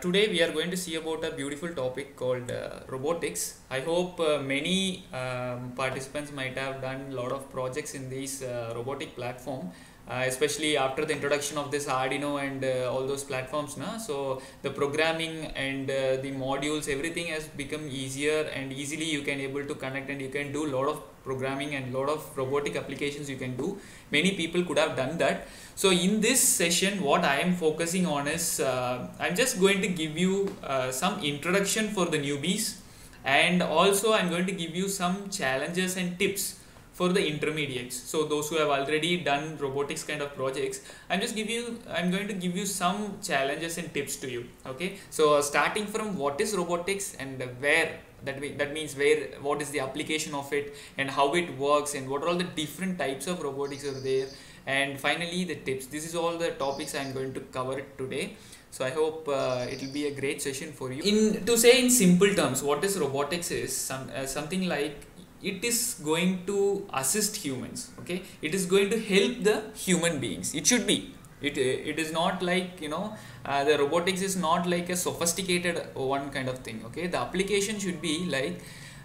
Today we are going to see about a beautiful topic called uh, robotics. I hope uh, many um, participants might have done a lot of projects in this uh, robotic platform, uh, especially after the introduction of this Arduino and uh, all those platforms. Na? So the programming and uh, the modules, everything has become easier and easily you can able to connect and you can do a lot of programming and a lot of robotic applications you can do. Many people could have done that. So in this session, what I am focusing on is uh, I'm just going to give you uh, some introduction for the newbies and also I'm going to give you some challenges and tips for the intermediates. So those who have already done robotics kind of projects, I'm just give you I'm going to give you some challenges and tips to you. Okay. So starting from what is robotics and where that way, that means where what is the application of it and how it works and what are all the different types of robotics are there. And finally the tips. This is all the topics i'm going to cover today. So i hope uh, it will be a great session for you. In to say in simple terms what is robotics is some uh, something like it is going to assist humans okay? It is going to help the human beings. It should be it it is not like you know uh, the robotics is not like a sophisticated one kind of thing okay the application should be like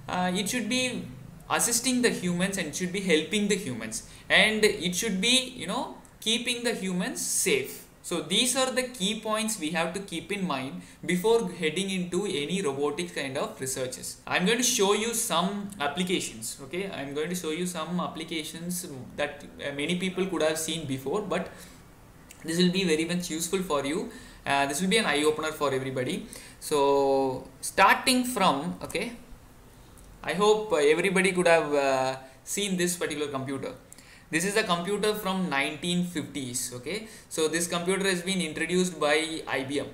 uh, it should be assisting the humans and should be helping the humans and it should be you know keeping the humans safe so these are the key points we have to keep in mind before heading into any robotics kind of researches. I'm going to show you some applications. Okay, I'm going to show you some applications that uh, many people could have seen before, but this will be very much useful for you. Uh, this will be an eye opener for everybody. So starting from okay, I hope everybody could have uh, seen this particular computer this is a computer from 1950s okay so this computer has been introduced by IBM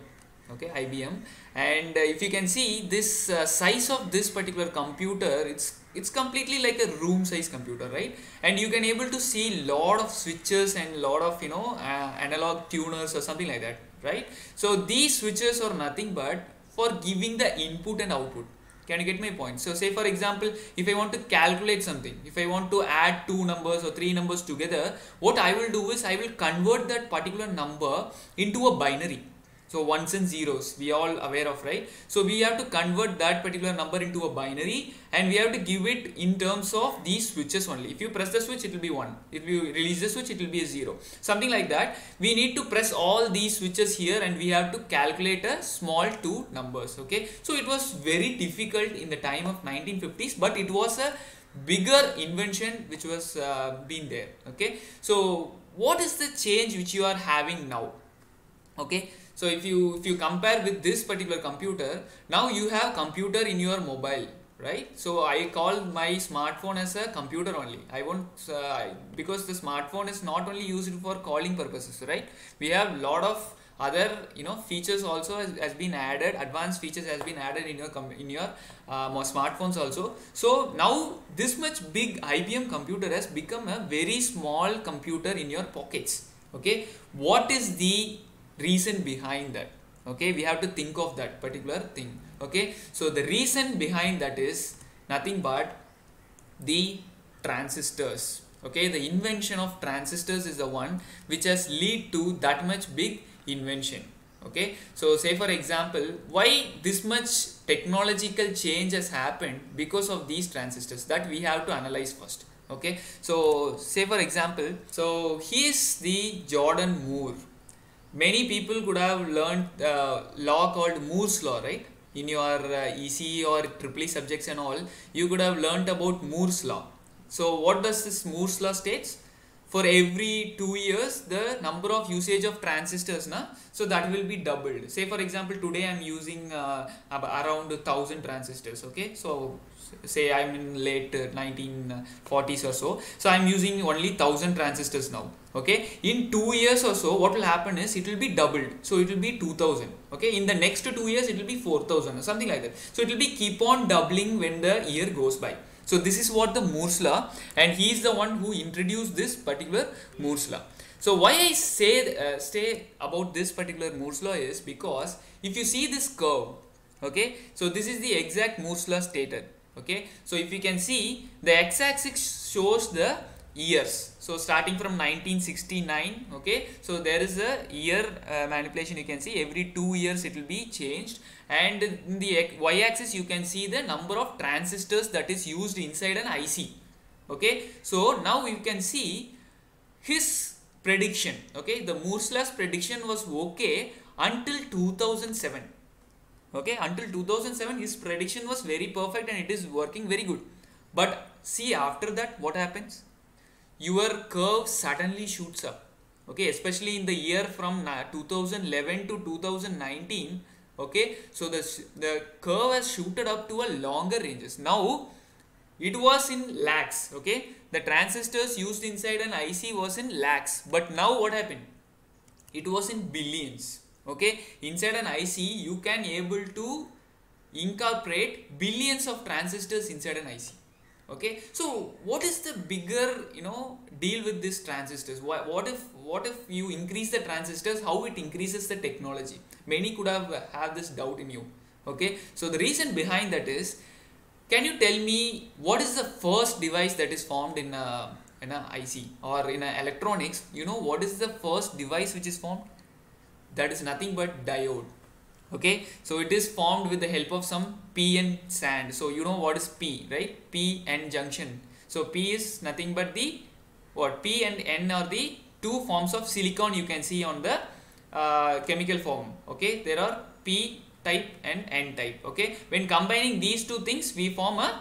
okay IBM and uh, if you can see this uh, size of this particular computer it's it's completely like a room size computer right and you can able to see lot of switches and lot of you know uh, analog tuners or something like that right so these switches are nothing but for giving the input and output can you get my point? So say for example, if I want to calculate something, if I want to add two numbers or three numbers together, what I will do is I will convert that particular number into a binary. So ones and zeros, we all aware of, right? So we have to convert that particular number into a binary and we have to give it in terms of these switches only. If you press the switch, it will be one. If you release the switch, it will be a zero. Something like that. We need to press all these switches here and we have to calculate a small two numbers, okay? So it was very difficult in the time of 1950s, but it was a bigger invention which was uh, been there, okay? So what is the change which you are having now? Okay, so if you if you compare with this particular computer now you have computer in your mobile right? So i call my smartphone as a computer only. I won't uh, because the smartphone is not only used for calling purposes right? We have lot of other you know features also has, has been added advanced features has been added in your in your uh, smartphones also. So now this much big ibm computer has become a very small computer in your pockets okay? What is the reason behind that. Okay we have to think of that particular thing. Okay so the reason behind that is nothing but the transistors. Okay the invention of transistors is the one which has lead to that much big invention. Okay so say for example why this much technological change has happened because of these transistors that we have to analyze first. Okay so say for example so he is the Gordon Moore many people could have learned uh, law called Moore's law, right? In your uh, ECE or triple subjects and all, you could have learned about Moore's law. So what does this Moore's law states? For every two years, the number of usage of transistors, na, so that will be doubled. Say for example, today I am using uh, around thousand transistors. Okay, so say I'm in late 1940s or so. So I'm using only thousand transistors now okay? In two years or so what will happen is it will be doubled. So it will be 2000 okay? In the next two years it will be 4000 or something like that. So it will be keep on doubling when the year goes by. So this is what the Moore's law and he is the one who introduced this particular Moore's law. So why I say uh, about this particular Moore's law is because if you see this curve okay? So this is the exact Moore's law stated okay? So if you can see the x-axis shows the years. So starting from 1969 okay? So there is a year uh, manipulation. You can see every two years it will be changed. And in the y-axis you can see the number of transistors that is used inside an IC okay? So now you can see his prediction. Okay? The Moore's law's prediction was okay until 2007 okay until 2007 his prediction was very perfect and it is working very good. But see after that what happens? Your curve suddenly shoots up. Okay especially in the year from 2011 to 2019 okay so the the curve has shooted up to a longer ranges. Now it was in lakhs okay? The transistors used inside an IC was in lakhs. But now what happened? It was in billions okay? Inside an IC you can able to incorporate billions of transistors inside an IC okay? So what is the bigger you know deal with these transistors? What, what if what if you increase the transistors how it increases the technology? Many could have have this doubt in you. Okay? So the reason behind that is can you tell me what is the first device that is formed in a in a IC or in a electronics? You know what is the first device which is formed that is nothing but diode. Okay? So it is formed with the help of some p-n sand. So you know what is p right? P n junction. So p is nothing but the what? P and n are the two forms of silicon you can see on the uh, chemical form. Okay? There are p type and n type. Okay? When combining these two things we form a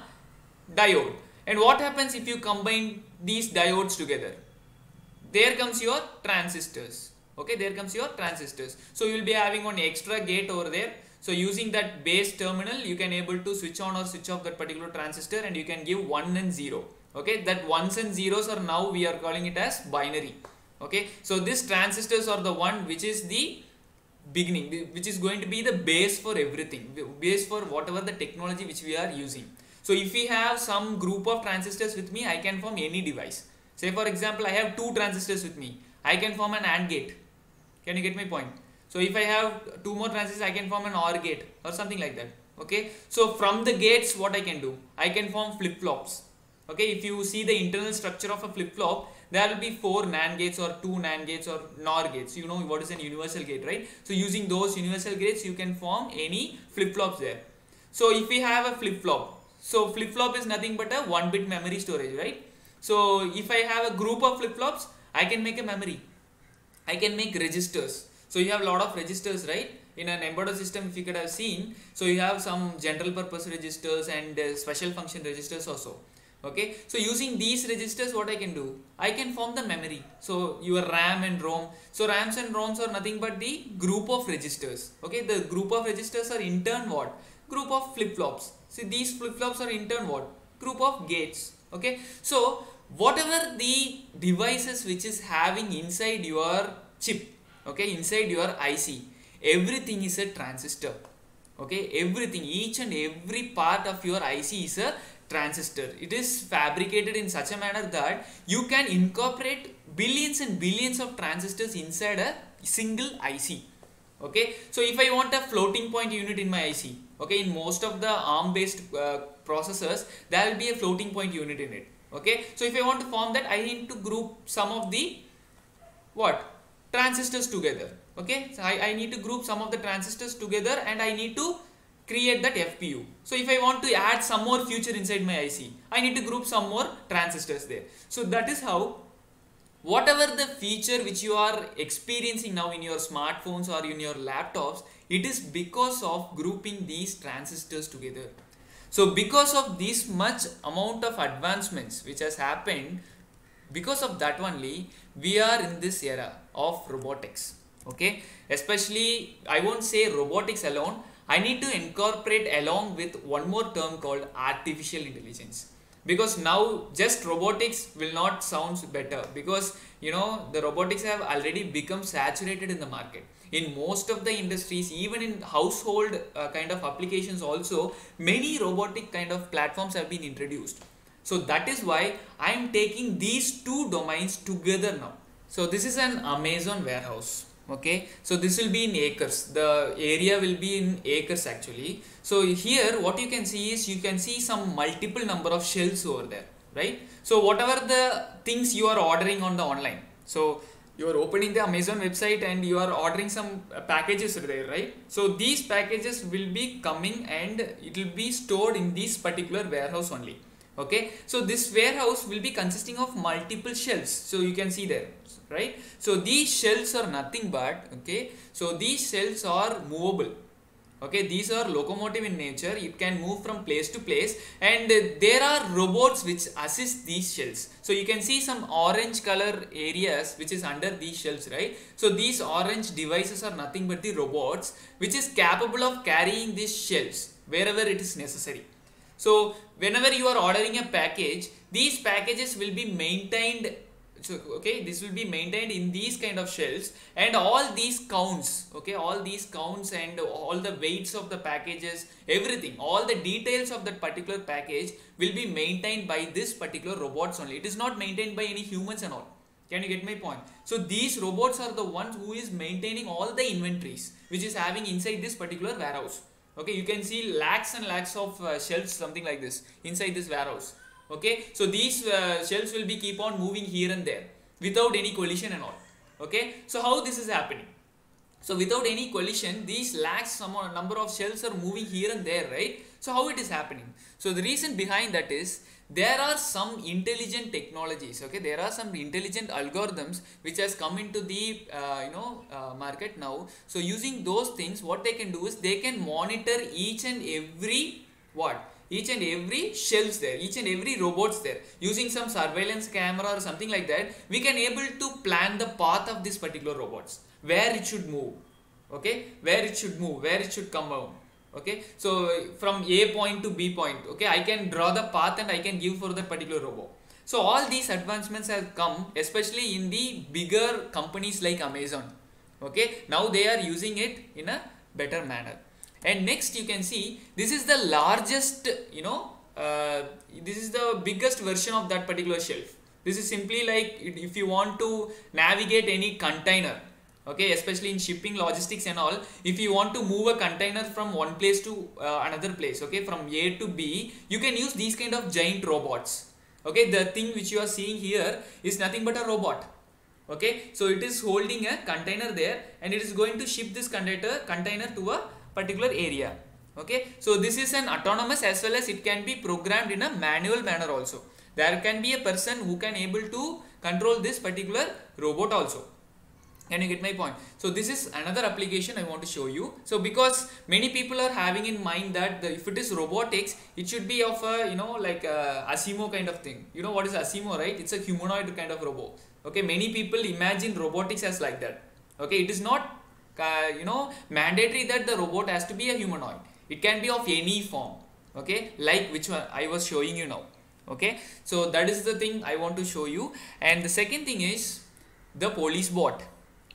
diode. And what happens if you combine these diodes together? There comes your transistors okay there comes your transistors. So you will be having one extra gate over there. So using that base terminal you can able to switch on or switch off that particular transistor and you can give 1 and 0 okay that ones and zeros are now we are calling it as binary. Okay so these transistors are the one which is the beginning which is going to be the base for everything base for whatever the technology which we are using. So if we have some group of transistors with me i can form any device. Say for example i have two transistors with me. I can form an and gate can you get my point? So if i have two more transistors i can form an or gate or something like that okay? So from the gates what i can do? I can form flip-flops okay? If you see the internal structure of a flip-flop there will be four NAND gates or two NAND gates or NOR gates. You know what is an universal gate right? So using those universal gates you can form any flip-flops there. So if we have a flip-flop so flip-flop is nothing but a one bit memory storage right? So if I have a group of flip-flops I can make a memory I can make registers. So you have a lot of registers, right? In an embedded system, if you could have seen, so you have some general purpose registers and uh, special function registers also. Okay, so using these registers, what I can do? I can form the memory. So your RAM and ROM. So RAMs and ROMs are nothing but the group of registers. Okay, the group of registers are in turn what? Group of flip-flops. See these flip-flops are in turn what? Group of gates. Okay, so whatever the devices which is having inside your chip okay inside your IC everything is a transistor okay everything each and every part of your IC is a transistor. It is fabricated in such a manner that you can incorporate billions and billions of transistors inside a single IC okay. So if I want a floating point unit in my IC okay in most of the ARM based uh, processors there will be a floating point unit in it okay? So if I want to form that I need to group some of the what? Transistors together. Okay? So I, I need to group some of the transistors together and I need to create that FPU so if I want to add some more future inside my IC I need to group some more transistors there. So that is how whatever the feature which you are experiencing now in your smartphones or in your laptops it is because of grouping these transistors together so because of this much amount of advancements which has happened, because of that only, we are in this era of robotics. Okay, especially I won't say robotics alone. I need to incorporate along with one more term called artificial intelligence because now just robotics will not sound better because you know the robotics have already become saturated in the market in most of the industries even in household uh, kind of applications also many robotic kind of platforms have been introduced. So that is why i am taking these two domains together now. So this is an amazon warehouse okay? So this will be in acres. The area will be in acres actually. So here what you can see is you can see some multiple number of shelves over there right? So whatever the things you are ordering on the online. So you are opening the amazon website and you are ordering some packages there right? So these packages will be coming and it will be stored in this particular warehouse only okay? So this warehouse will be consisting of multiple shelves. So you can see there right? So these shelves are nothing but okay? So these shelves are movable okay these are locomotive in nature. It can move from place to place. And there are robots which assist these shells. So you can see some orange color areas which is under these shells right? So these orange devices are nothing but the robots which is capable of carrying these shells wherever it is necessary. So whenever you are ordering a package these packages will be maintained so okay this will be maintained in these kind of shells and all these counts okay all these counts and all the weights of the packages everything all the details of that particular package will be maintained by this particular robots only. It is not maintained by any humans and all. Can you get my point? So these robots are the ones who is maintaining all the inventories which is having inside this particular warehouse. Okay you can see lakhs and lakhs of uh, shelves something like this inside this warehouse okay? So these uh, shells will be keep on moving here and there without any collision and all. Okay? So how this is happening? So without any collision these lakhs some number of shells are moving here and there right? So how it is happening? So the reason behind that is there are some intelligent technologies okay? There are some intelligent algorithms which has come into the uh, you know uh, market now. So using those things what they can do is they can monitor each and every what each and every shelves there each and every robots there using some surveillance camera or something like that we can able to plan the path of this particular robots. Where it should move okay? Where it should move where it should come out okay? So from a point to b point okay? I can draw the path and i can give for that particular robot. So all these advancements have come especially in the bigger companies like amazon okay? Now they are using it in a better manner and next you can see this is the largest you know uh, this is the biggest version of that particular shelf. This is simply like if you want to navigate any container okay especially in shipping logistics and all if you want to move a container from one place to uh, another place okay from a to b you can use these kind of giant robots. Okay the thing which you are seeing here is nothing but a robot. Okay so it is holding a container there and it is going to ship this container container to a particular area. Okay? So this is an autonomous as well as it can be programmed in a manual manner also. There can be a person who can able to control this particular robot also. Can you get my point? So this is another application i want to show you. So because many people are having in mind that the, if it is robotics it should be of a you know like a asimo kind of thing. You know what is asimo right? It's a humanoid kind of robot. Okay? Many people imagine robotics as like that. Okay? It is not uh, you know mandatory that the robot has to be a humanoid. It can be of any form okay? Like which one i was showing you now okay? So that is the thing i want to show you. And the second thing is the police bot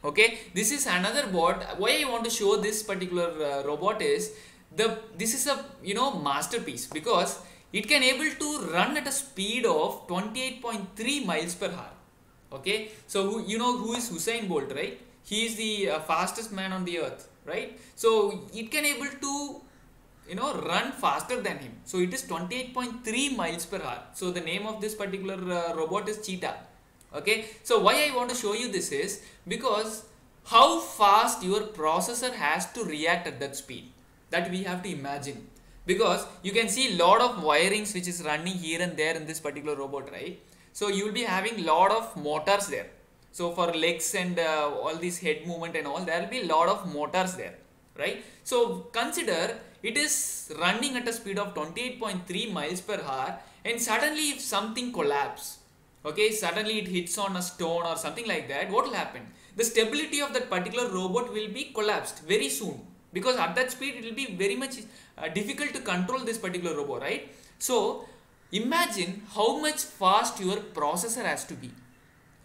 okay? This is another bot. Why i want to show this particular uh, robot is the this is a you know masterpiece because it can able to run at a speed of 28.3 miles per hour okay? So who, you know who is Usain Bolt right he is the uh, fastest man on the earth right? So it can able to you know run faster than him. So it is 28.3 miles per hour. So the name of this particular uh, robot is cheetah. Okay? So why i want to show you this is because how fast your processor has to react at that speed that we have to imagine. Because you can see a lot of wirings which is running here and there in this particular robot right? So you will be having lot of motors there so for legs and uh, all these head movement and all there will be a lot of motors there right? So consider it is running at a speed of 28.3 miles per hour and suddenly if something collapse okay suddenly it hits on a stone or something like that what will happen? The stability of that particular robot will be collapsed very soon because at that speed it will be very much uh, difficult to control this particular robot right? So imagine how much fast your processor has to be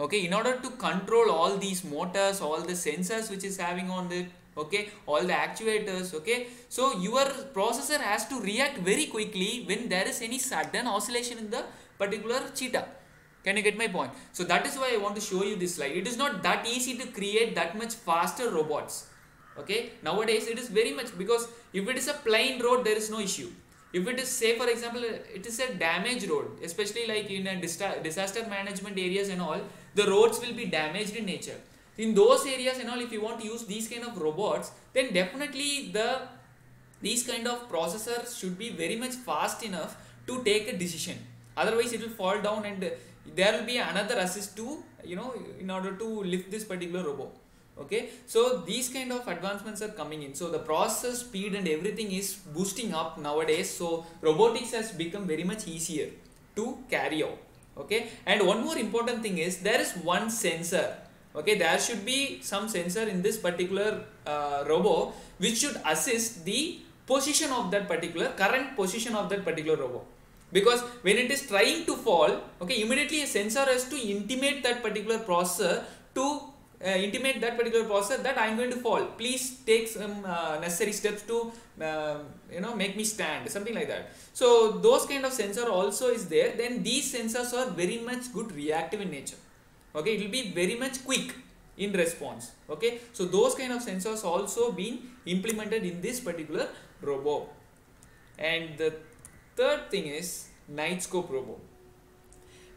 okay in order to control all these motors all the sensors which is having on it okay all the actuators okay so your processor has to react very quickly when there is any sudden oscillation in the particular cheetah. Can you get my point? So that is why i want to show you this slide. It is not that easy to create that much faster robots okay? Nowadays it is very much because if it is a plain road there is no issue. If it is say for example it is a damaged road especially like in a disaster management areas and all the roads will be damaged in nature. In those areas and all if you want to use these kind of robots then definitely the these kind of processors should be very much fast enough to take a decision. Otherwise it will fall down and there will be another assist to you know in order to lift this particular robot. Okay? So these kind of advancements are coming in. So the process speed and everything is boosting up nowadays. So robotics has become very much easier to carry out okay? And one more important thing is there is one sensor. Okay? There should be some sensor in this particular uh, robo which should assist the position of that particular current position of that particular robo. Because when it is trying to fall okay immediately a sensor has to intimate that particular processor to uh, intimate that particular processor that I am going to fall. Please take some uh, necessary steps to uh, you know make me stand, something like that. So those kind of sensor also is there. Then these sensors are very much good reactive in nature. Okay, it will be very much quick in response. Okay, so those kind of sensors also being implemented in this particular robo. And the third thing is Knightscope robo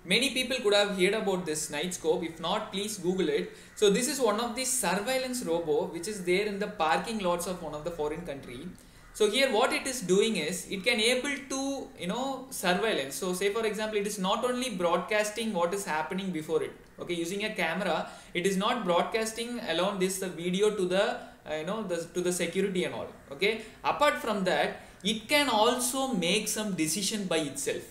Many people could have heard about this Knightscope. If not, please Google it. So this is one of the surveillance robo which is there in the parking lots of one of the foreign country. So here what it is doing is it can able to you know surveillance. So say for example it is not only broadcasting what is happening before it. Okay, using a camera, it is not broadcasting along this the video to the uh, you know the to the security and all. Okay, apart from that, it can also make some decision by itself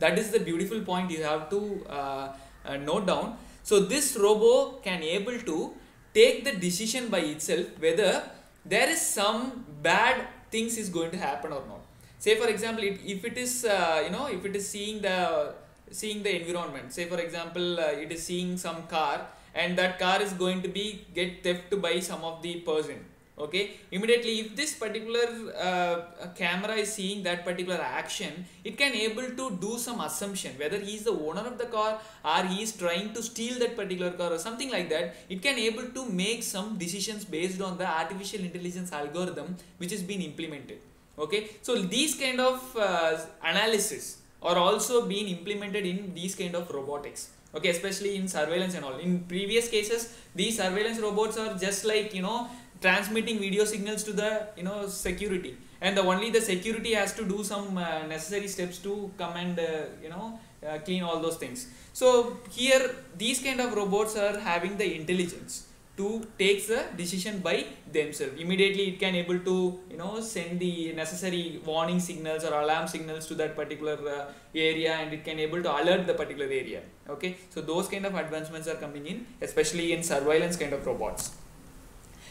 that is the beautiful point you have to uh, uh, note down. So this robo can able to take the decision by itself whether there is some bad things is going to happen or not. Say for example it, if it is uh, you know if it is seeing the seeing the environment. Say for example uh, it is seeing some car and that car is going to be get theft by some of the person okay? Immediately if this particular uh, camera is seeing that particular action it can able to do some assumption. Whether he is the owner of the car or he is trying to steal that particular car or something like that it can able to make some decisions based on the artificial intelligence algorithm which is being implemented. Okay? So these kind of uh, analysis are also being implemented in these kind of robotics. Okay? Especially in surveillance and all. In previous cases these surveillance robots are just like you know transmitting video signals to the you know security. And the only the security has to do some uh, necessary steps to come and uh, you know uh, clean all those things. So here these kind of robots are having the intelligence to take the decision by themselves. Immediately it can able to you know send the necessary warning signals or alarm signals to that particular uh, area and it can able to alert the particular area. Okay? So those kind of advancements are coming in especially in surveillance kind of robots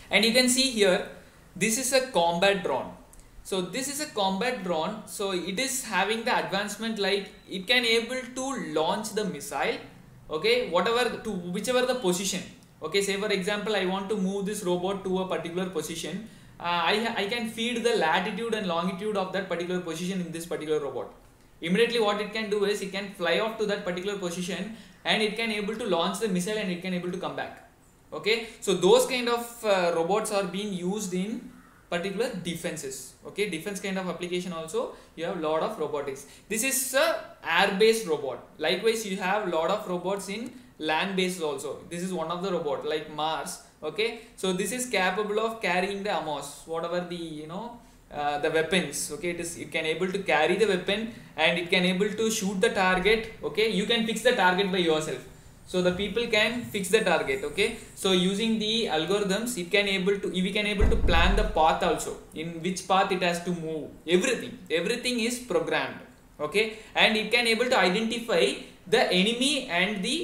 and you can see here this is a combat drone. So this is a combat drone. So it is having the advancement like it can able to launch the missile okay whatever to whichever the position. Okay say for example i want to move this robot to a particular position. Uh, I, I can feed the latitude and longitude of that particular position in this particular robot. Immediately what it can do is it can fly off to that particular position and it can able to launch the missile and it can able to come back okay? So those kind of uh, robots are being used in particular defenses. Okay? Defense kind of application also you have lot of robotics. This is a air based robot. Likewise you have lot of robots in land based also. This is one of the robot like mars. Okay? So this is capable of carrying the amos whatever the you know uh, the weapons. Okay? It is it can able to carry the weapon and it can able to shoot the target. Okay? You can fix the target by yourself so the people can fix the target okay? So using the algorithms it can able to we can able to plan the path also in which path it has to move everything. Everything is programmed okay? And it can able to identify the enemy and the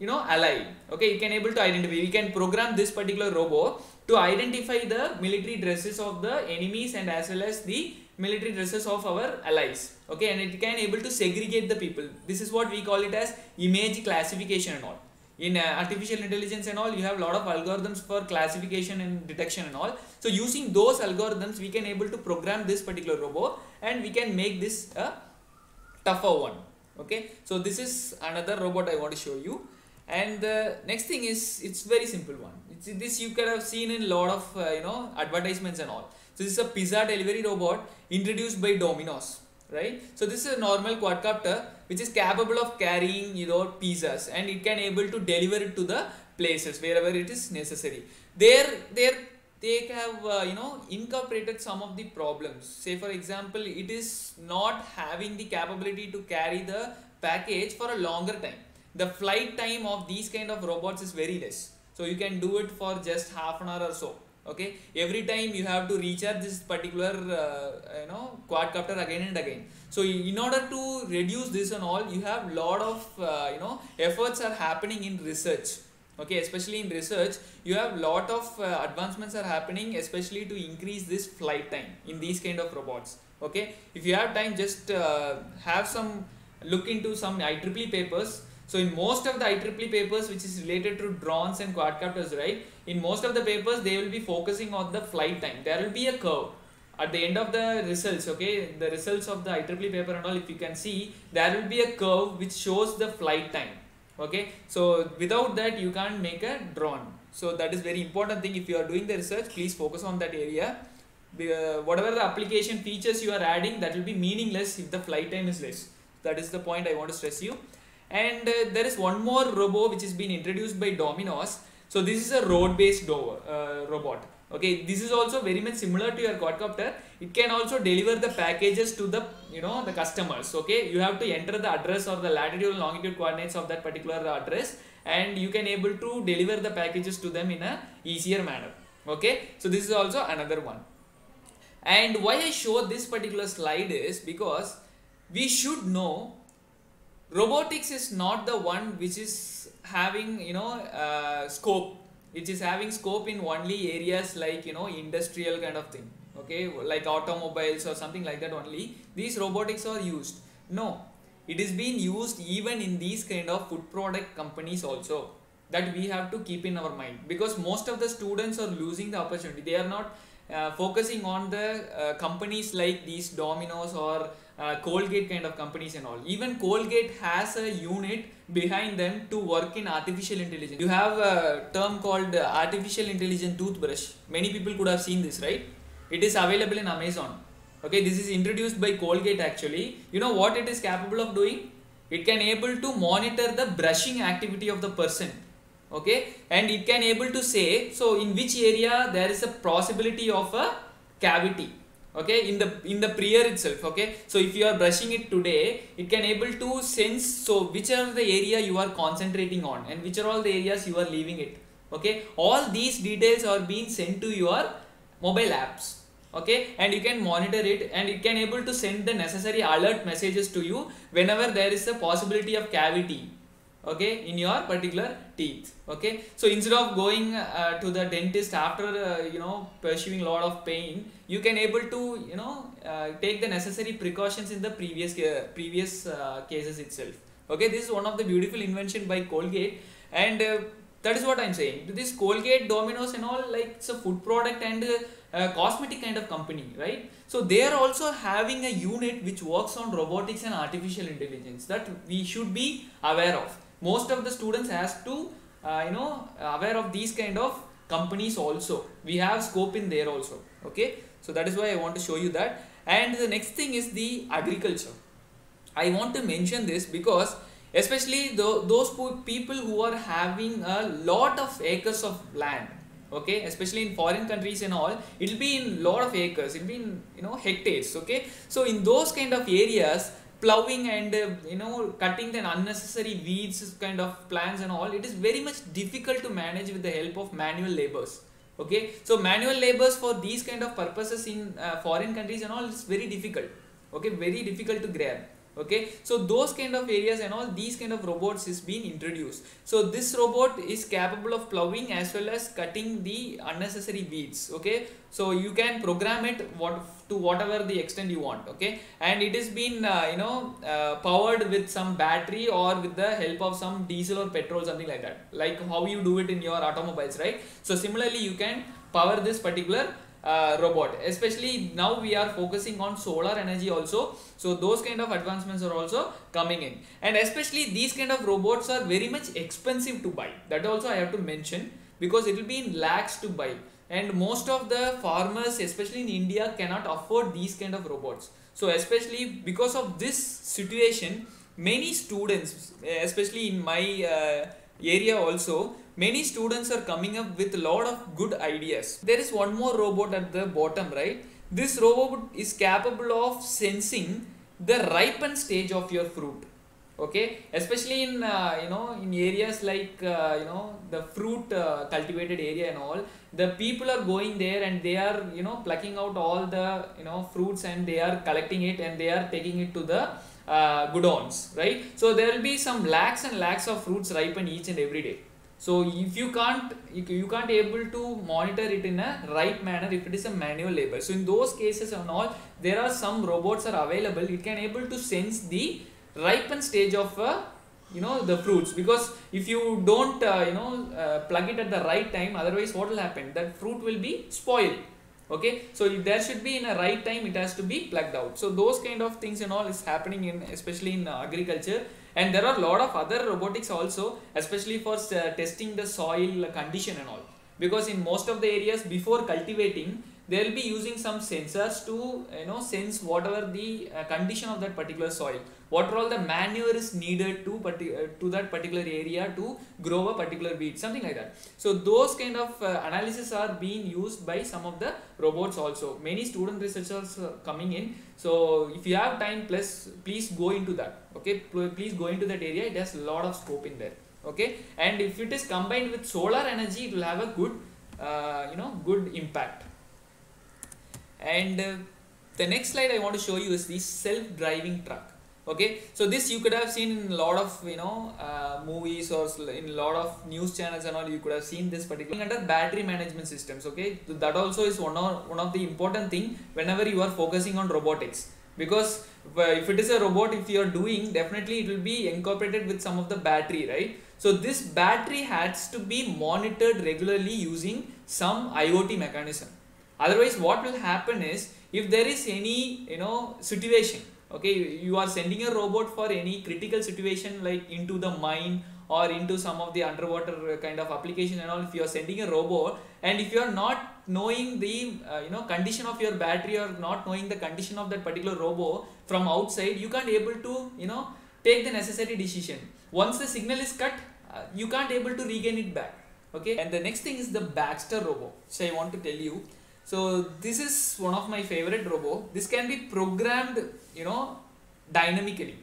you know ally okay? You can able to identify we can program this particular robot to identify the military dresses of the enemies and as well as the military dresses of our allies okay? And it can able to segregate the people. This is what we call it as image classification and all. In uh, artificial intelligence and all you have a lot of algorithms for classification and detection and all. So using those algorithms we can able to program this particular robot and we can make this a tougher one okay? So this is another robot i want to show you. And the next thing is it's very simple one. It's, this you could have seen in a lot of uh, you know advertisements and all So this is a pizza delivery robot introduced by Domino's, right? So this is a normal quadcopter which is capable of carrying you know pizzas and it can able to deliver it to the places wherever it is necessary. There, there they have uh, you know incorporated some of the problems. Say for example, it is not having the capability to carry the package for a longer time. The flight time of these kind of robots is very less. So you can do it for just half an hour or so okay? Every time you have to recharge this particular uh, you know quadcopter again and again. So in order to reduce this and all you have a lot of uh, you know efforts are happening in research. Okay? Especially in research you have lot of uh, advancements are happening especially to increase this flight time in these kind of robots. Okay? If you have time just uh, have some look into some IEEE papers so in most of the IEEE papers which is related to drones and quadcopters, right? In most of the papers, they will be focusing on the flight time. There will be a curve at the end of the results, okay? The results of the IEEE paper and all, if you can see, there will be a curve which shows the flight time, okay? So without that, you can't make a drone. So that is very important thing. If you are doing the research, please focus on that area. The, uh, whatever the application features you are adding, that will be meaningless if the flight time is less. That is the point I want to stress you and uh, there is one more robo which has been introduced by Domino's. So this is a road based uh, robot. Okay this is also very much similar to your quadcopter. It can also deliver the packages to the you know the customers. Okay you have to enter the address or the latitude and longitude coordinates of that particular address and you can able to deliver the packages to them in a easier manner. Okay so this is also another one. And why i show this particular slide is because we should know robotics is not the one which is having you know uh, scope. Which is having scope in only areas like you know industrial kind of thing okay? Like automobiles or something like that only. These robotics are used. No. It is being used even in these kind of food product companies also that we have to keep in our mind. Because most of the students are losing the opportunity. They are not uh, focusing on the uh, companies like these Domino's or uh, Colgate kind of companies and all. Even Colgate has a unit behind them to work in artificial intelligence. You have a term called artificial intelligence toothbrush. Many people could have seen this, right? It is available in Amazon. Okay, this is introduced by Colgate actually. You know what it is capable of doing? It can able to monitor the brushing activity of the person. Okay, and it can able to say so in which area there is a possibility of a cavity. Okay? In the in the prayer itself okay? So if you are brushing it today it can able to sense so which are the area you are concentrating on and which are all the areas you are leaving it. Okay? All these details are being sent to your mobile apps. Okay? And you can monitor it and it can able to send the necessary alert messages to you whenever there is a possibility of cavity okay in your particular teeth okay? So instead of going uh, to the dentist after uh, you know pursuing a lot of pain you can able to you know uh, take the necessary precautions in the previous uh, previous uh, cases itself okay? This is one of the beautiful invention by colgate and uh, that is what i'm saying. This colgate domino's and all like it's a food product and cosmetic kind of company right? So they are also having a unit which works on robotics and artificial intelligence that we should be aware of most of the students has to uh, you know aware of these kind of companies also. We have scope in there also okay? So that is why i want to show you that. And the next thing is the agriculture. I want to mention this because especially the, those people who are having a lot of acres of land okay? Especially in foreign countries and all it'll be in lot of acres. It'll be in you know hectares okay? So in those kind of areas plowing and uh, you know cutting the unnecessary weeds kind of plants and all it is very much difficult to manage with the help of manual labors okay? So manual labors for these kind of purposes in uh, foreign countries and all is very difficult okay? Very difficult to grab okay? So those kind of areas and all these kind of robots is being introduced. So this robot is capable of plowing as well as cutting the unnecessary weeds. Okay? So you can program it what to whatever the extent you want. Okay? And it is been uh, you know uh, powered with some battery or with the help of some diesel or petrol something like that. Like how you do it in your automobiles right? So similarly you can power this particular uh, robot. Especially now we are focusing on solar energy also. So those kind of advancements are also coming in. And especially these kind of robots are very much expensive to buy. That also i have to mention because it will be in lakhs to buy. And most of the farmers especially in india cannot afford these kind of robots. So especially because of this situation many students especially in my uh, area also many students are coming up with a lot of good ideas. There is one more robot at the bottom right? This robot is capable of sensing the ripen stage of your fruit okay? Especially in uh, you know in areas like uh, you know the fruit uh, cultivated area and all the people are going there and they are you know plucking out all the you know fruits and they are collecting it and they are taking it to the uh, godows right? So there will be some lakhs and lakhs of fruits ripen each and every day so if you can't you, can't able to monitor it in a right manner if it is a manual labor. So in those cases and all there are some robots are available. It can able to sense the ripen stage of uh, you know the fruits. Because if you don't uh, you know uh, plug it at the right time otherwise what will happen? That fruit will be spoiled. Okay? So if there should be in a right time it has to be plugged out. So those kind of things and all is happening in especially in agriculture and there are a lot of other robotics also especially for uh, testing the soil condition and all. Because in most of the areas before cultivating they will be using some sensors to you know sense whatever the uh, condition of that particular soil. What are all the manure is needed to uh, to that particular area to grow a particular weed something like that. So those kind of uh, analysis are being used by some of the robots also. Many student researchers coming in. So if you have time plus please go into that okay? Please go into that area. It has a lot of scope in there okay? And if it is combined with solar energy it will have a good uh, you know good impact and uh, the next slide i want to show you is the self-driving truck. Okay? So this you could have seen in a lot of you know uh, movies or in a lot of news channels and all you could have seen this particular under battery management systems okay? So that also is one of one of the important thing whenever you are focusing on robotics. Because if it is a robot if you are doing definitely it will be incorporated with some of the battery right? So this battery has to be monitored regularly using some iot mechanism otherwise what will happen is if there is any you know situation okay you are sending a robot for any critical situation like into the mine or into some of the underwater kind of application and all if you are sending a robot and if you are not knowing the uh, you know condition of your battery or not knowing the condition of that particular robot from outside you can't able to you know take the necessary decision. Once the signal is cut uh, you can't able to regain it back okay? And the next thing is the baxter robot. So i want to tell you so this is one of my favorite robo. This can be programmed you know dynamically.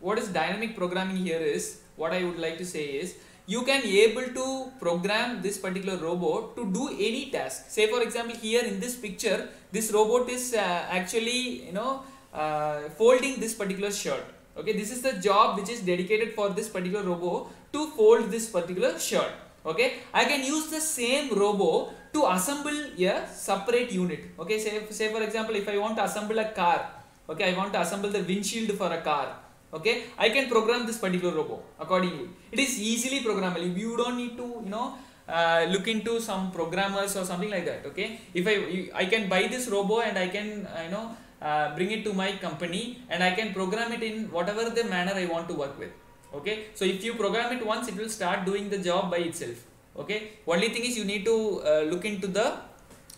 What is dynamic programming here is what i would like to say is you can able to program this particular robot to do any task. Say for example here in this picture this robot is uh, actually you know uh, folding this particular shirt. Okay this is the job which is dedicated for this particular robot to fold this particular shirt okay? I can use the same robo to assemble a separate unit. Okay? Say say for example if i want to assemble a car okay? I want to assemble the windshield for a car okay? I can program this particular robo accordingly. It is easily programmable. You don't need to you know uh, look into some programmers or something like that okay? If i i can buy this robo and i can uh, you know uh, bring it to my company and i can program it in whatever the manner i want to work with okay? So if you program it once it will start doing the job by itself. Okay? Only thing is you need to uh, look into the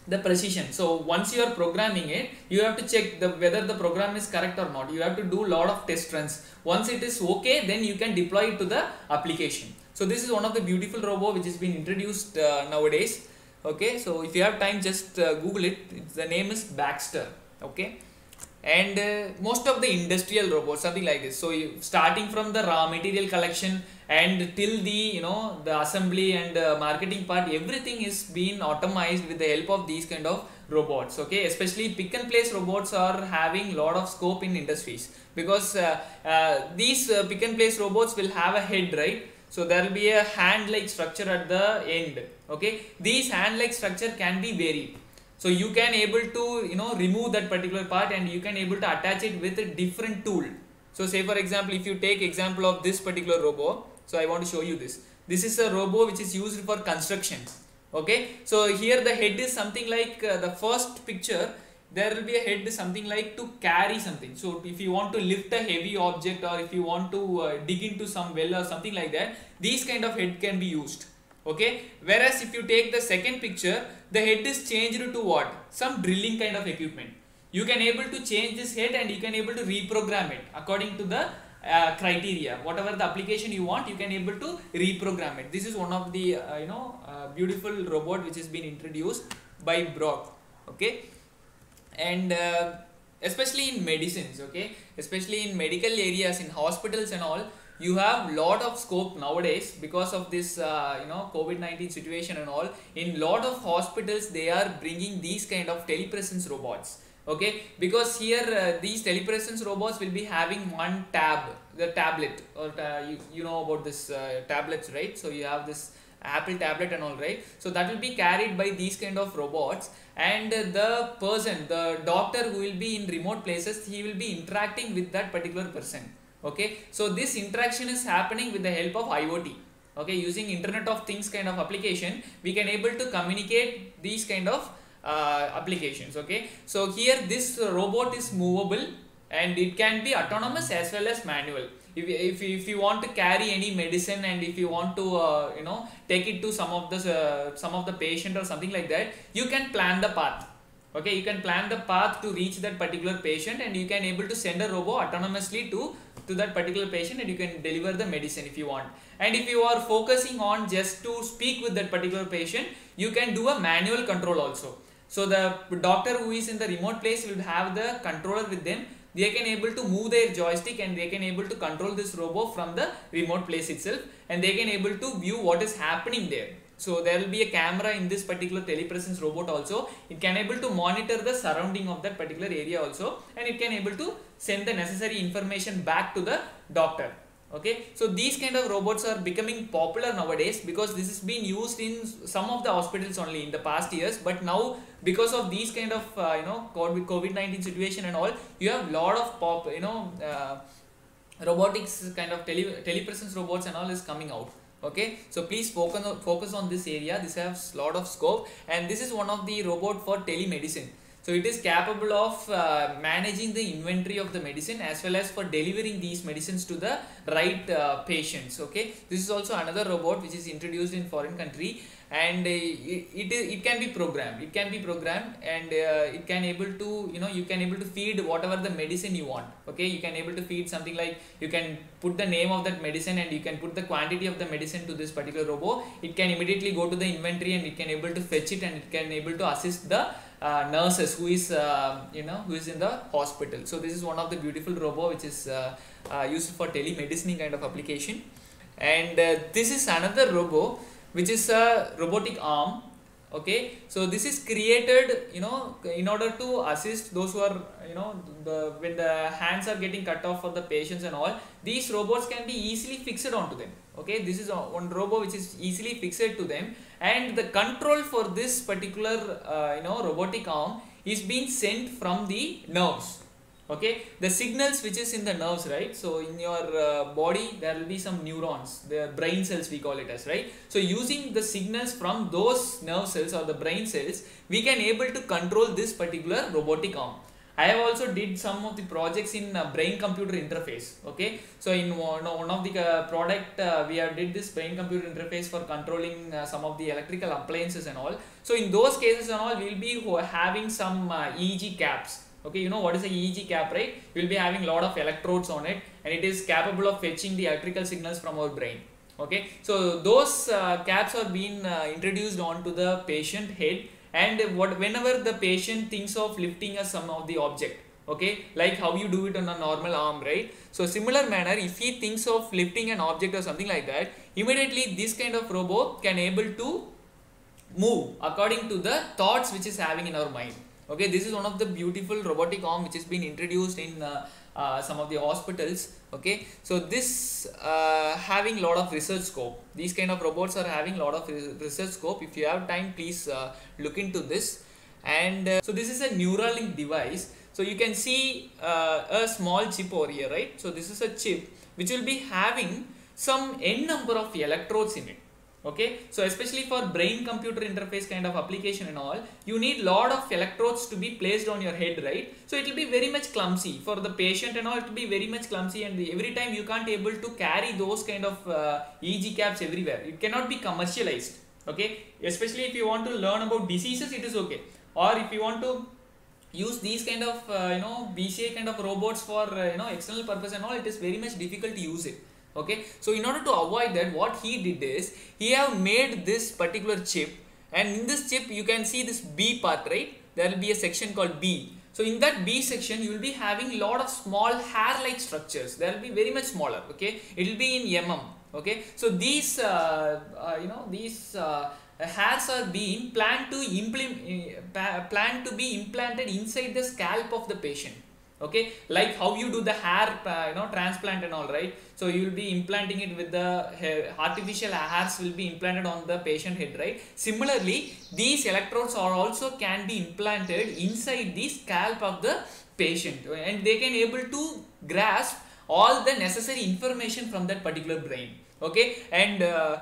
the precision. So once you are programming it you have to check the whether the program is correct or not. You have to do lot of test runs. Once it is okay then you can deploy it to the application. So this is one of the beautiful robo which has been introduced uh, nowadays. Okay? So if you have time just uh, google it. The name is baxter. Okay and uh, most of the industrial robots something like this. So you, starting from the raw material collection and till the you know the assembly and uh, marketing part everything is being automized with the help of these kind of robots okay? Especially pick and place robots are having lot of scope in industries. Because uh, uh these uh, pick and place robots will have a head right? So there will be a hand like structure at the end okay? These hand like structure can be varied so you can able to you know remove that particular part and you can able to attach it with a different tool. So say for example if you take example of this particular robo so i want to show you this. This is a robo which is used for construction okay? So here the head is something like uh, the first picture there will be a head something like to carry something. So if you want to lift a heavy object or if you want to uh, dig into some well or something like that these kind of head can be used okay? Whereas if you take the second picture the head is changed to what? Some drilling kind of equipment. You can able to change this head and you can able to reprogram it according to the uh, criteria. Whatever the application you want you can able to reprogram it. This is one of the uh, you know uh, beautiful robot which has been introduced by Brokk okay? And uh, especially in medicines okay? Especially in medical areas in hospitals and all you have a lot of scope nowadays because of this uh, you know covid-19 situation and all. In lot of hospitals they are bringing these kind of telepresence robots okay? Because here uh, these telepresence robots will be having one tab the tablet. Or uh, you, you know about this uh, tablets right? So you have this apple tablet and all right? So that will be carried by these kind of robots. And the person the doctor who will be in remote places he will be interacting with that particular person okay? So this interaction is happening with the help of iot okay? Using internet of things kind of application we can able to communicate these kind of uh, applications. Okay? So here this robot is movable and it can be autonomous as well as manual. If, if, if you want to carry any medicine and if you want to uh, you know take it to some of the uh, some of the patient or something like that you can plan the path okay you can plan the path to reach that particular patient and you can able to send a robot autonomously to to that particular patient and you can deliver the medicine if you want. And if you are focusing on just to speak with that particular patient you can do a manual control also. So the doctor who is in the remote place will have the controller with them. They can able to move their joystick and they can able to control this robot from the remote place itself and they can able to view what is happening there so there will be a camera in this particular telepresence robot also. It can able to monitor the surrounding of that particular area also. And it can able to send the necessary information back to the doctor. Okay? So these kind of robots are becoming popular nowadays because this has been used in some of the hospitals only in the past years. But now because of these kind of uh, you know covid-19 situation and all you have a lot of pop you know uh, robotics kind of tele telepresence robots and all is coming out okay so please focus on, focus on this area. This has a lot of scope. And this is one of the robot for telemedicine. So it is capable of uh, managing the inventory of the medicine as well as for delivering these medicines to the right uh, patients. Okay this is also another robot which is introduced in foreign country and uh, it, it, it can be programmed. It can be programmed and uh, it can able to you know you can able to feed whatever the medicine you want. Okay? You can able to feed something like you can put the name of that medicine and you can put the quantity of the medicine to this particular robot. It can immediately go to the inventory and it can able to fetch it and it can able to assist the uh, nurses who is uh, you know who is in the hospital. So this is one of the beautiful robot which is uh, uh used for telemedicine kind of application. And this is another robot which is a robotic arm okay? So this is created you know in order to assist those who are you know the when the hands are getting cut off for the patients and all these robots can be easily fixed onto them okay? This is one robot which is easily fixed to them. And the control for this particular uh, you know robotic arm is being sent from the nerves okay? The signals which is in the nerves right? So in your uh, body there will be some neurons the brain cells we call it as right? So using the signals from those nerve cells or the brain cells we can able to control this particular robotic arm. I have also did some of the projects in uh, brain computer interface okay? So in one, one of the uh, product uh, we have did this brain computer interface for controlling uh, some of the electrical appliances and all. So in those cases and all we'll be having some uh, EEG caps okay you know what is a EEG cap right? We will be having a lot of electrodes on it and it is capable of fetching the electrical signals from our brain. Okay so those uh, caps are being uh, introduced onto the patient head and what whenever the patient thinks of lifting a some of the object okay? Like how you do it on a normal arm right? So similar manner if he thinks of lifting an object or something like that immediately this kind of robot can able to move according to the thoughts which is having in our mind okay this is one of the beautiful robotic arm which has been introduced in uh, uh, some of the hospitals. Okay so this uh, having a lot of research scope. These kind of robots are having a lot of research scope. If you have time please uh, look into this. And uh, so this is a neuralink device. So you can see uh, a small chip over here right? So this is a chip which will be having some n number of electrodes in it okay? So especially for brain computer interface kind of application and all you need lot of electrodes to be placed on your head right? So it will be very much clumsy. For the patient and all it will be very much clumsy and every time you can't able to carry those kind of uh, EEG caps everywhere. It cannot be commercialized. Okay? Especially if you want to learn about diseases it is okay. Or if you want to use these kind of uh, you know BCI kind of robots for uh, you know external purpose and all it is very much difficult to use it okay? So in order to avoid that what he did is he have made this particular chip and in this chip you can see this B part right? There will be a section called B. So in that B section you will be having lot of small hair like structures. They will be very much smaller okay? It will be in mm okay? So these uh, uh, you know these uh, hairs are being planned to implement planned to be implanted inside the scalp of the patient okay? Like how you do the hair uh, you know transplant and all right so you will be implanting it with the artificial hairs will be implanted on the patient head right? Similarly these electrodes are also can be implanted inside the scalp of the patient and they can able to grasp all the necessary information from that particular brain okay? And uh,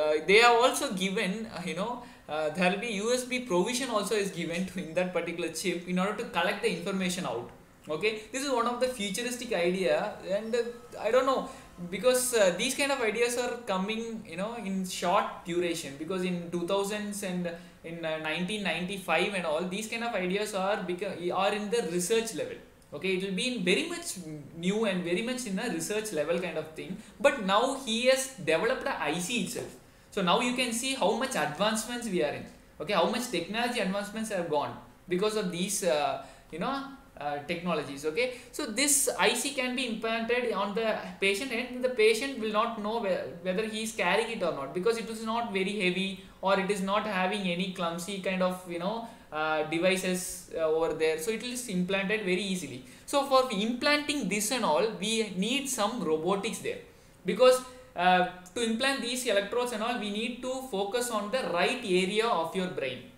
uh, they are also given uh, you know uh, there will be USB provision also is given to in that particular chip in order to collect the information out okay? This is one of the futuristic idea and uh, i don't know because uh, these kind of ideas are coming you know in short duration because in 2000s and in uh, 1995 and all these kind of ideas are become are in the research level. Okay? It will be in very much new and very much in a research level kind of thing but now he has developed the ic itself. So now you can see how much advancements we are in. Okay? How much technology advancements have gone because of these uh, you know uh, technologies okay? So this IC can be implanted on the patient and the patient will not know whether he is carrying it or not because it is not very heavy or it is not having any clumsy kind of you know uh, devices uh, over there. So it is implanted very easily. So for implanting this and all we need some robotics there because uh, to implant these electrodes and all we need to focus on the right area of your brain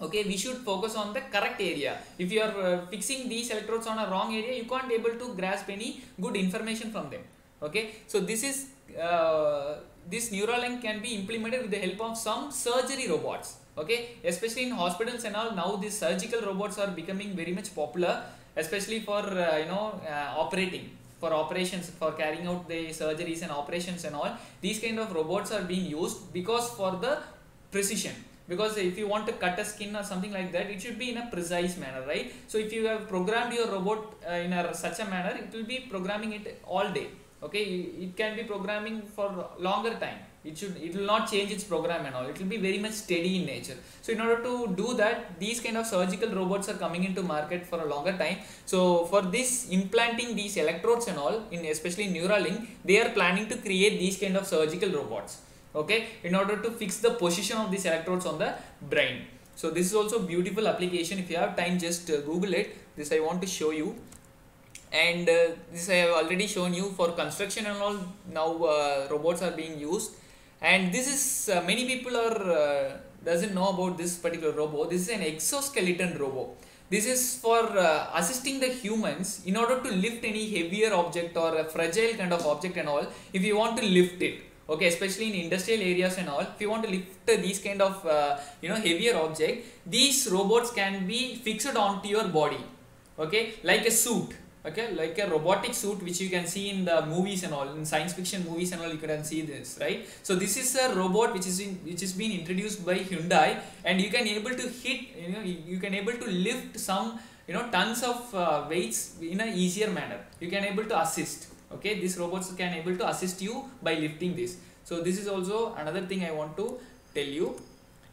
okay we should focus on the correct area. If you are uh, fixing these electrodes on a wrong area you can't able to grasp any good information from them. Okay so this is uh, this Neuralink can be implemented with the help of some surgery robots. Okay especially in hospitals and all now these surgical robots are becoming very much popular especially for uh, you know uh, operating for operations for carrying out the surgeries and operations and all. These kind of robots are being used because for the precision because if you want to cut a skin or something like that it should be in a precise manner right? So if you have programmed your robot uh, in a such a manner it will be programming it all day okay? It can be programming for longer time. It should it will not change its program and all. It will be very much steady in nature. So in order to do that these kind of surgical robots are coming into market for a longer time. So for this implanting these electrodes and all in especially neuralink they are planning to create these kind of surgical robots okay? In order to fix the position of these electrodes on the brain. So this is also beautiful application. If you have time just uh, google it. This i want to show you. And uh, this i have already shown you for construction and all. Now uh, robots are being used. And this is uh, many people are uh, doesn't know about this particular robot. This is an exoskeleton robot. This is for uh, assisting the humans in order to lift any heavier object or a fragile kind of object and all if you want to lift it okay especially in industrial areas and all if you want to lift these kind of uh, you know heavier object these robots can be fixed onto your body. Okay like a suit. Okay like a robotic suit which you can see in the movies and all in science fiction movies and all you can see this right? So this is a robot which is in, which is being introduced by Hyundai and you can able to hit you know you can able to lift some you know tons of uh, weights in a easier manner. You can able to assist okay these robots can able to assist you by lifting this. So this is also another thing i want to tell you.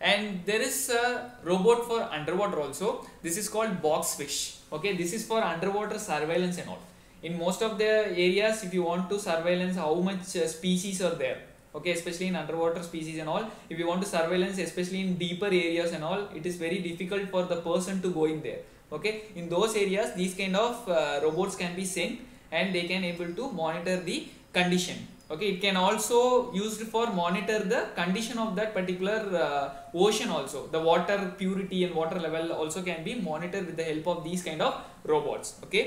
And there is a robot for underwater also. This is called box fish okay this is for underwater surveillance and all. In most of the areas if you want to surveillance how much uh, species are there okay especially in underwater species and all if you want to surveillance especially in deeper areas and all it is very difficult for the person to go in there. Okay in those areas these kind of uh, robots can be sent and they can able to monitor the condition. Okay it can also used for monitor the condition of that particular uh, ocean also. The water purity and water level also can be monitored with the help of these kind of robots. Okay?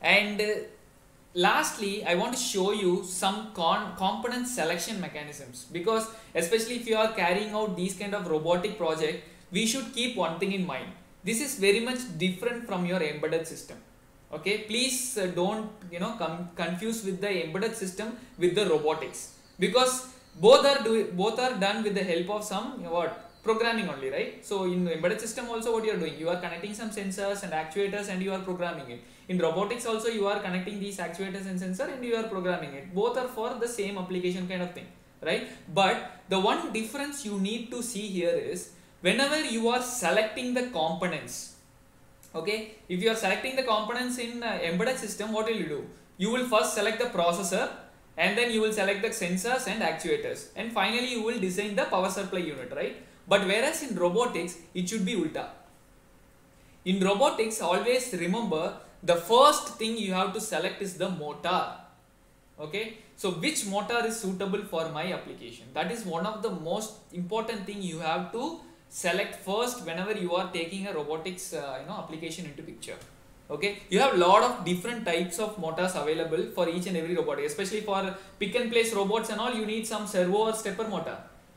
And uh, lastly i want to show you some con component selection mechanisms. Because especially if you are carrying out these kind of robotic project we should keep one thing in mind. This is very much different from your embedded system okay please uh, don't you know come confuse with the embedded system with the robotics. Because both are do both are done with the help of some what? Programming only right? So in embedded system also what you are doing? You are connecting some sensors and actuators and you are programming it. In robotics also you are connecting these actuators and sensor and you are programming it. Both are for the same application kind of thing right? But the one difference you need to see here is whenever you are selecting the components okay? If you are selecting the components in uh, embedded system what will you do? You will first select the processor and then you will select the sensors and actuators. And finally you will design the power supply unit right? But whereas in robotics it should be ulta in robotics always remember the first thing you have to select is the motor. Okay? So which motor is suitable for my application? That is one of the most important thing you have to select first whenever you are taking a robotics uh, you know application into picture. Okay? You have a lot of different types of motors available for each and every robot. Especially for pick and place robots and all you need some servo or stepper motor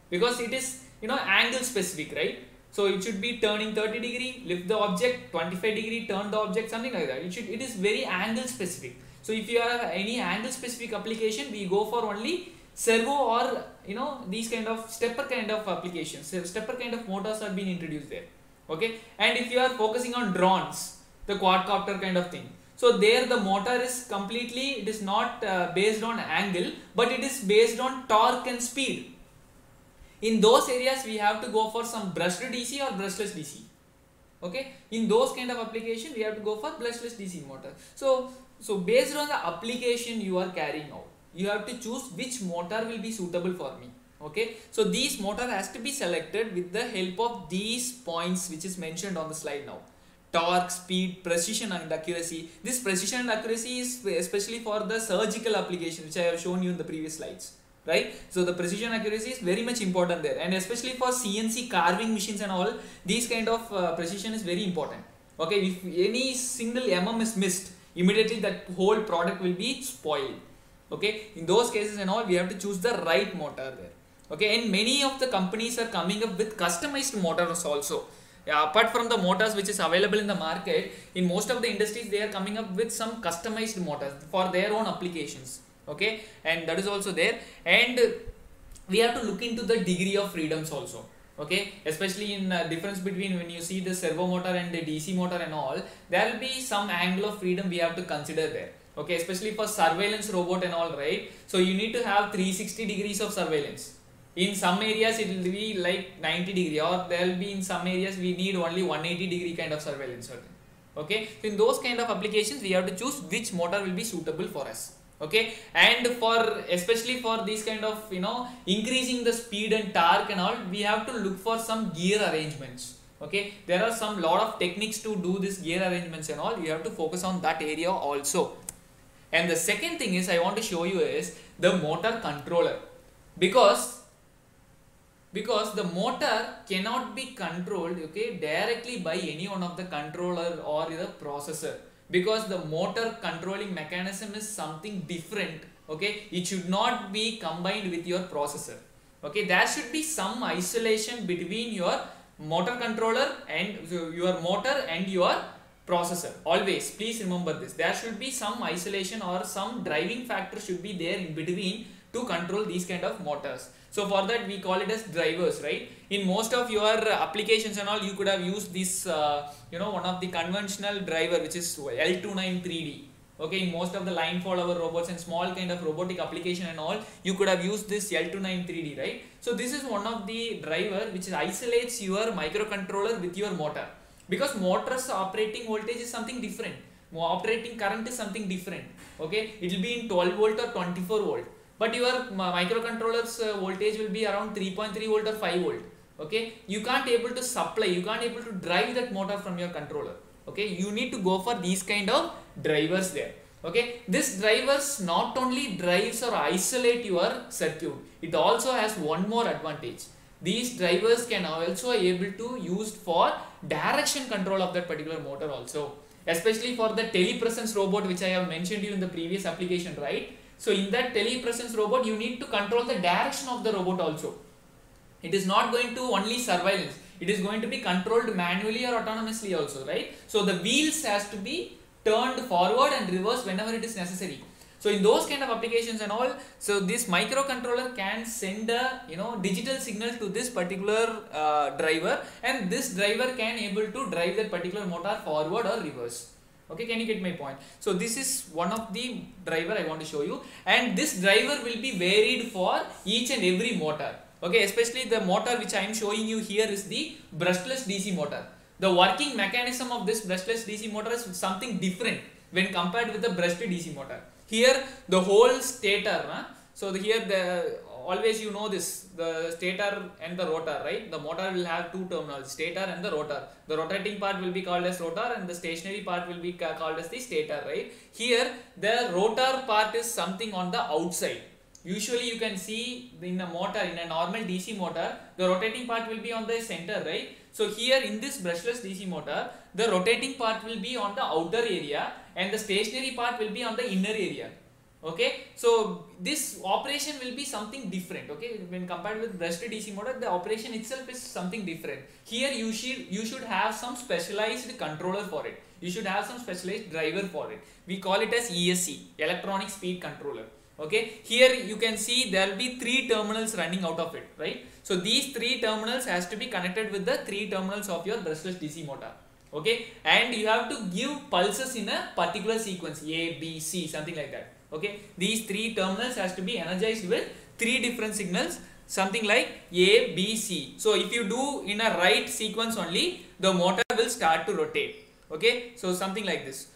because it is you know angle specific right? So it should be turning 30 degree lift the object 25 degree turn the object something like that. It should it is very angle specific. So if you have any angle specific application we go for only servo or you know these kind of stepper kind of applications. So stepper kind of motors are being introduced there. Okay? And if you are focusing on drones the quadcopter kind of thing so there the motor is completely it is not uh, based on angle but it is based on torque and speed. In those areas we have to go for some brushed dc or brushless dc okay? In those kind of application we have to go for brushless dc motor. So so based on the application you are carrying out you have to choose which motor will be suitable for me. Okay? So these motor has to be selected with the help of these points which is mentioned on the slide now. Torque speed precision and accuracy. This precision and accuracy is especially for the surgical application which i have shown you in the previous slides. Right? So the precision accuracy is very much important there. And especially for cnc carving machines and all these kind of uh, precision is very important. Okay? If any single mm is missed immediately that whole product will be spoiled okay? In those cases and all we have to choose the right motor there. Okay? And many of the companies are coming up with customized motors also. Yeah, apart from the motors which is available in the market in most of the industries they are coming up with some customized motors for their own applications. Okay? And that is also there. And we have to look into the degree of freedoms also. Okay? Especially in uh, difference between when you see the servo motor and the dc motor and all there will be some angle of freedom we have to consider there okay especially for surveillance robot and all right? So you need to have 360 degrees of surveillance. In some areas it will be like 90 degree or there will be in some areas we need only 180 degree kind of surveillance okay? So in those kind of applications we have to choose which motor will be suitable for us. Okay? And for especially for these kind of you know increasing the speed and torque and all we have to look for some gear arrangements. Okay? There are some lot of techniques to do this gear arrangements and all. You have to focus on that area also and the second thing is i want to show you is the motor controller. Because because the motor cannot be controlled okay directly by any one of the controller or the processor. Because the motor controlling mechanism is something different okay? It should not be combined with your processor okay? There should be some isolation between your motor controller and your motor and your processor. Always please remember this. There should be some isolation or some driving factor should be there in between to control these kind of motors. So for that we call it as drivers right? In most of your applications and all you could have used this uh, you know one of the conventional driver which is L293D okay in most of the line follower robots and small kind of robotic application and all you could have used this L293D right? So this is one of the driver which isolates your microcontroller with your motor because motor's operating voltage is something different. Operating current is something different. Okay? It will be in 12 volt or 24 volt. But your microcontroller's uh, voltage will be around 3.3 volt or 5 volt. Okay? You can't able to supply you can't able to drive that motor from your controller. Okay? You need to go for these kind of drivers there. Okay? This drivers not only drives or isolate your circuit it also has one more advantage these drivers can also able to used for direction control of that particular motor also. Especially for the telepresence robot which i have mentioned you in the previous application right? So in that telepresence robot you need to control the direction of the robot also. It is not going to only surveillance. It is going to be controlled manually or autonomously also right? So the wheels has to be turned forward and reverse whenever it is necessary so in those kind of applications and all so this microcontroller can send a you know digital signal to this particular uh, driver and this driver can able to drive that particular motor forward or reverse. Okay can you get my point? So this is one of the driver i want to show you and this driver will be varied for each and every motor. Okay especially the motor which i am showing you here is the brushless dc motor. The working mechanism of this brushless dc motor is something different when compared with the brushed dc motor here the whole stator huh? so the, here the always you know this the stator and the rotor right? The motor will have two terminals stator and the rotor. The rotating part will be called as rotor and the stationary part will be called as the stator right? Here the rotor part is something on the outside. Usually you can see in a motor in a normal dc motor the rotating part will be on the center right? So here in this brushless dc motor the rotating part will be on the outer area and the stationary part will be on the inner area. Okay? So this operation will be something different. Okay? When compared with brushed dc motor the operation itself is something different. Here you should you should have some specialized controller for it. You should have some specialized driver for it. We call it as esc electronic speed controller. Okay? Here you can see there will be three terminals running out of it right? So these three terminals has to be connected with the three terminals of your brushless dc motor okay? And you have to give pulses in a particular sequence a b c something like that. Okay? These three terminals has to be energized with three different signals something like a b c. So if you do in a right sequence only the motor will start to rotate. Okay? So something like this.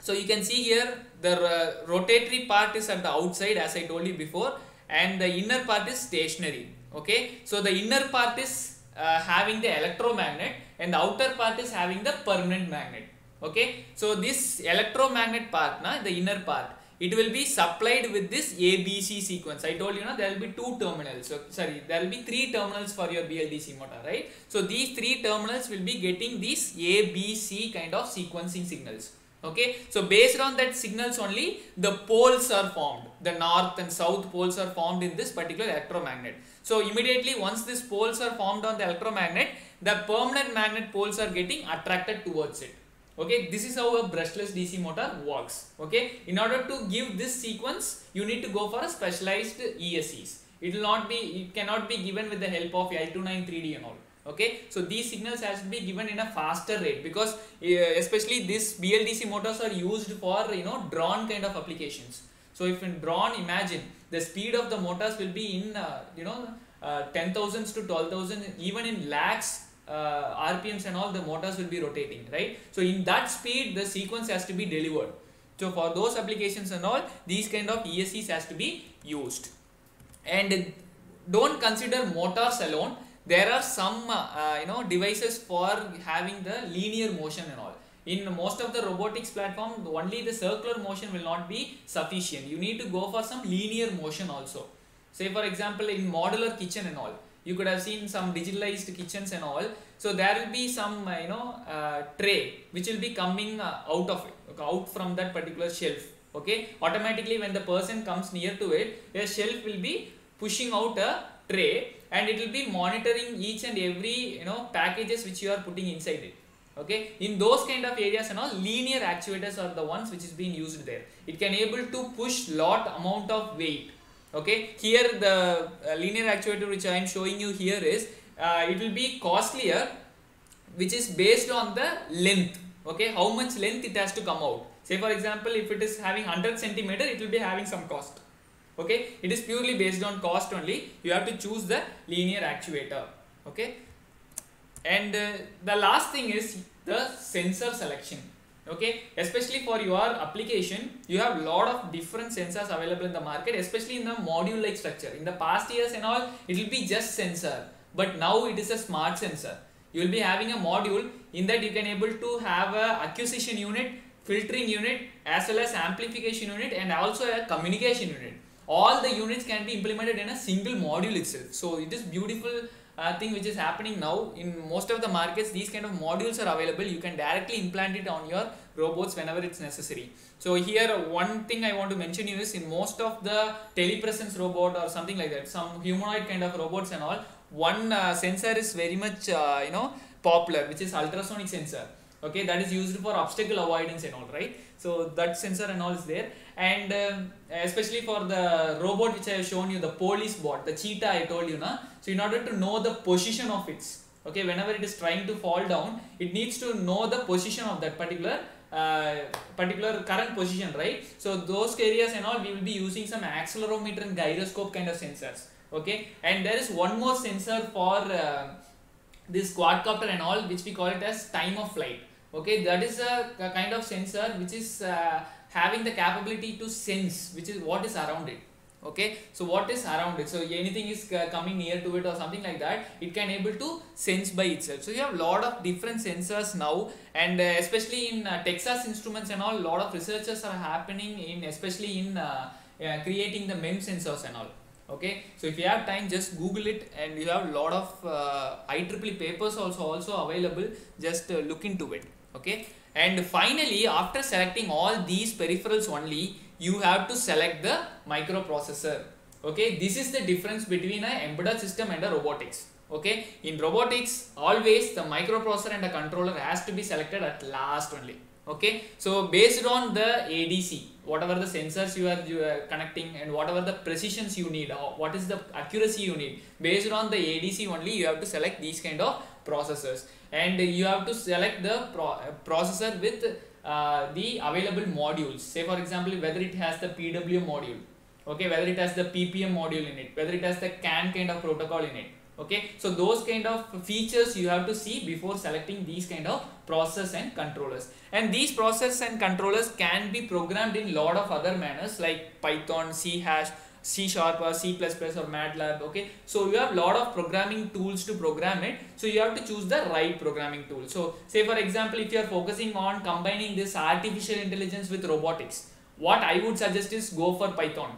So you can see here the uh, rotatory part is at the outside as i told you before and the inner part is stationary. Okay? So the inner part is uh, having the electromagnet and the outer part is having the permanent magnet okay so this electromagnet part na, the inner part it will be supplied with this ABC sequence. I told you know there will be two terminals. So, sorry, there will be three terminals for your BLDC motor, right? So these three terminals will be getting these ABC kind of sequencing signals. Okay, so based on that signals only the poles are formed. The north and south poles are formed in this particular electromagnet. So immediately once these poles are formed on the electromagnet, the permanent magnet poles are getting attracted towards it. Okay this is how a brushless dc motor works. Okay in order to give this sequence you need to go for a specialized escs it will not be it cannot be given with the help of l293d and all. Okay so these signals has to be given in a faster rate because uh, especially these bldc motors are used for you know drone kind of applications so if in drone imagine the speed of the motors will be in uh, you know uh, 10000s to 12000 even in lakhs uh, RPMs and all the motors will be rotating right? So in that speed the sequence has to be delivered. So for those applications and all these kind of ESCs has to be used. And don't consider motors alone. There are some uh, you know devices for having the linear motion and all in most of the robotics platform only the circular motion will not be sufficient. You need to go for some linear motion also. Say for example in modular kitchen and all you could have seen some digitalized kitchens and all. So there will be some uh, you know uh, tray which will be coming uh, out of it out from that particular shelf okay? Automatically when the person comes near to it a shelf will be pushing out a tray and it will be monitoring each and every you know packages which you are putting inside it okay? In those kind of areas and all linear actuators are the ones which is being used there. It can able to push lot amount of weight. Okay? Here the uh, linear actuator which I am showing you here is uh, it will be costlier which is based on the length. Okay? How much length it has to come out. Say for example if it is having 100 centimeter it will be having some cost. Okay? It is purely based on cost only. You have to choose the linear actuator. Okay and uh, the last thing is the sensor selection. Okay? Especially for your application you have a lot of different sensors available in the market especially in the module like structure. In the past years and all it will be just sensor. But now it is a smart sensor. You will be having a module in that you can able to have a acquisition unit filtering unit as well as amplification unit and also a communication unit. All the units can be implemented in a single module itself. So it is beautiful uh, thing which is happening now in most of the markets these kind of modules are available. You can directly implant it on your robots whenever it's necessary. So here one thing i want to mention you is in most of the telepresence robot or something like that some humanoid kind of robots and all one uh, sensor is very much uh, you know popular which is ultrasonic sensor. Okay that is used for obstacle avoidance and all right? So that sensor and all is there. And um, especially for the robot which i have shown you the police bot the cheetah i told you na so in order to know the position of its okay whenever it is trying to fall down it needs to know the position of that particular uh, particular current position right? So those areas and all we will be using some accelerometer and gyroscope kind of sensors okay? And there is one more sensor for uh, this quadcopter and all which we call it as time of flight okay? That is a, a kind of sensor which is uh, having the capability to sense which is what is around it okay? So what is around it? So anything is uh, coming near to it or something like that it can able to sense by itself. So you have lot of different sensors now and uh, especially in uh, texas instruments and all lot of researchers are happening in especially in uh, uh, creating the MEMS sensors and all. Okay? So if you have time just google it and you have a lot of uh, IEEE papers also also available. Just look into it. Okay? And finally after selecting all these peripherals only you have to select the microprocessor. Okay? This is the difference between a embedded system and a robotics. Okay? In robotics always the microprocessor and a controller has to be selected at last only. Okay? So based on the adc whatever the sensors you are, you are connecting and whatever the precisions you need or what is the accuracy you need based on the adc only you have to select these kind of processors. And you have to select the pro uh, processor with uh, the available modules. Say for example whether it has the pwm module okay whether it has the ppm module in it whether it has the can kind of protocol in it okay. So those kind of features you have to see before selecting these kind of process and controllers. And these process and controllers can be programmed in lot of other manners like python c hash c sharp or c++ or matlab okay? So you have a lot of programming tools to program it. So you have to choose the right programming tool. So say for example if you are focusing on combining this artificial intelligence with robotics what i would suggest is go for python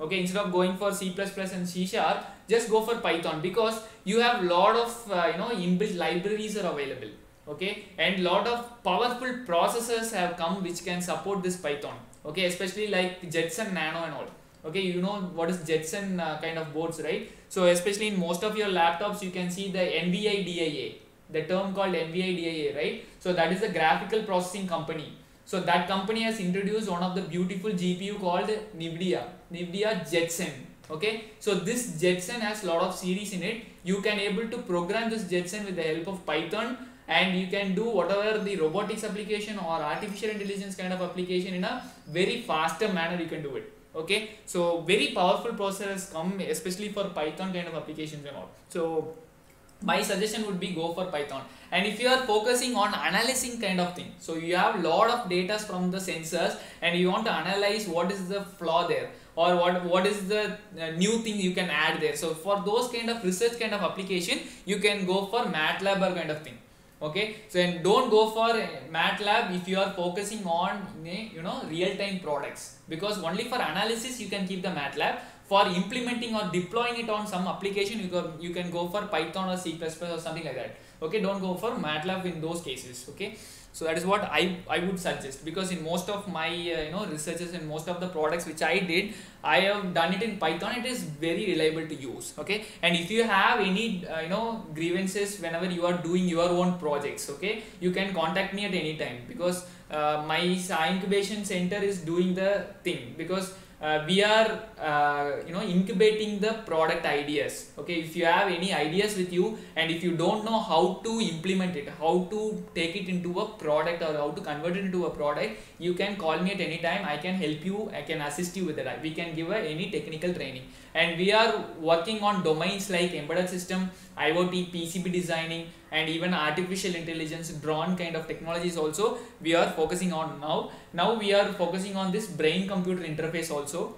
okay? Instead of going for c++ and c sharp just go for python because you have a lot of uh, you know inbuilt libraries are available okay? And lot of powerful processors have come which can support this python okay? Especially like jetson nano and all okay you know what is jetson uh, kind of boards right? So especially in most of your laptops you can see the nvidia the term called nvi dia right? So that is the graphical processing company. So that company has introduced one of the beautiful gpu called nvidia nvidia jetson okay? So this jetson has a lot of series in it. You can able to program this jetson with the help of python and you can do whatever the robotics application or artificial intelligence kind of application in a very faster manner you can do it okay? So very powerful processor has come especially for python kind of applications and all. So my suggestion would be go for python. And if you are focusing on analyzing kind of thing so you have lot of data from the sensors and you want to analyze what is the flaw there or what what is the uh, new thing you can add there. So for those kind of research kind of application you can go for matlab or kind of thing okay? So and don't go for matlab if you are focusing on eh, you know real time products. Because only for analysis you can keep the matlab. For implementing or deploying it on some application you can you can go for python or c++ or something like that. Okay? Don't go for matlab in those cases. Okay so that is what i i would suggest. Because in most of my uh, you know researches and most of the products which i did i have done it in python. It is very reliable to use okay? And if you have any uh, you know grievances whenever you are doing your own projects okay you can contact me at any time. Because uh, my incubation center is doing the thing. Because uh, we are uh, you know incubating the product ideas. Okay if you have any ideas with you and if you don't know how to implement it how to take it into a product or how to convert it into a product you can call me at any time. I can help you. I can assist you with that we can give a, any technical training. And we are working on domains like embedded system iot pcb designing and even artificial intelligence drone kind of technologies also we are focusing on now. Now we are focusing on this brain computer interface also